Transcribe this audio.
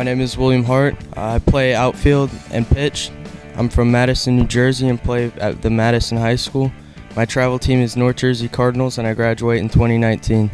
My name is William Hart. I play outfield and pitch. I'm from Madison, New Jersey, and play at the Madison High School. My travel team is North Jersey Cardinals, and I graduate in 2019.